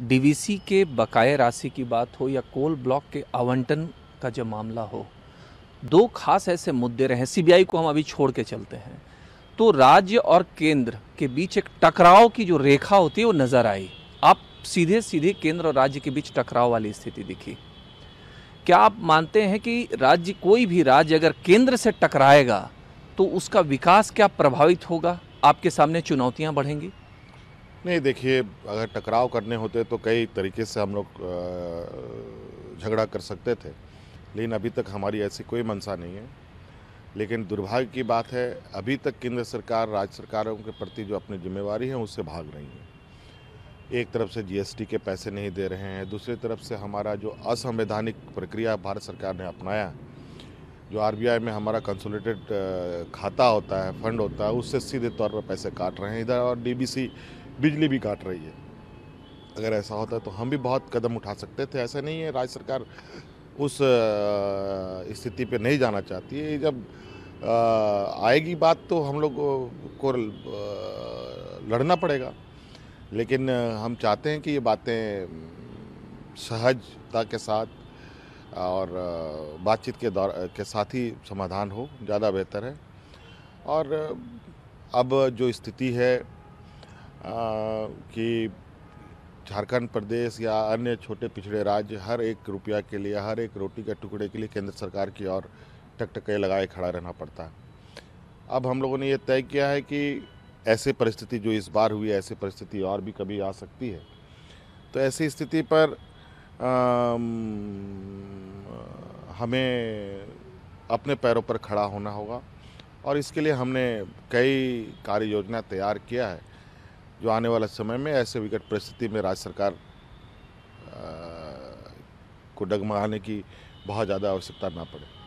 DVC के बकाया राशि की बात हो या कोल ब्लॉक के आवंटन का जो मामला हो, दो खास ऐसे मुद्दे रहे सीबीआई को हम अभी छोड़ के चलते हैं। तो राज्य और केंद्र के बीच एक टकराव की जो रेखा होती है, वो नज़र आई। आप सीधे सीधे केंद्र और राज्य के बीच टकराव वाली स्थिति दिखी क्या आप मानते हैं कि राज्य, कोई भी राज्य अगर केंद्र से टकराएगा तो उसका विकास क्या प्रभावित होगा? आपके सामने चुनौतियाँ बढ़ेंगी। नहीं, देखिए, अगर टकराव करने होते तो कई तरीके से हम लोग झगड़ा कर सकते थे, लेकिन अभी तक हमारी ऐसी कोई मंशा नहीं है। लेकिन दुर्भाग्य की बात है, अभी तक केंद्र सरकार, राज्य सरकारों के प्रति जो अपनी जिम्मेवारी है, उससे भाग रही है। एक तरफ़ से जीएसटी के पैसे नहीं दे रहे हैं, दूसरी तरफ़ से हमारा जो असंवैधानिक प्रक्रिया भारत सरकार ने अपनाया, जो आरबीआई में हमारा कंसोलिडेटेड खाता होता है फंड होता है, उससे सीधे तौर पर पैसे काट रहे हैं। इधर और डीबीसी बिजली भी काट रही है। अगर ऐसा होता है तो हम भी बहुत कदम उठा सकते थे। ऐसा नहीं है, राज्य सरकार उस स्थिति पे नहीं जाना चाहती है। जब आएगी बात तो हम लोग को लड़ना पड़ेगा। लेकिन हम चाहते हैं कि ये बातें सहजता के साथ और बातचीत के दौर, के साथ ही समाधान हो, ज़्यादा बेहतर है। और अब जो स्थिति है कि झारखंड प्रदेश या अन्य छोटे पिछड़े राज्य हर एक रुपया के लिए हर एक रोटी के टुकड़े के लिए केंद्र सरकार की ओर टकटके लगाए खड़ा रहना पड़ता है। अब हम लोगों ने ये तय किया है कि ऐसी परिस्थिति जो इस बार हुई ऐसी परिस्थिति और भी कभी आ सकती है। तो ऐसी स्थिति पर आ, हमें अपने पैरों पर खड़ा होना होगा और इसके लिए हमने कई कार्य योजना तैयार किया है। जो आने वाले समय में ऐसे विकट परिस्थिति में राज्य सरकार को डगमगाने की बहुत ज़्यादा आवश्यकता ना पड़े।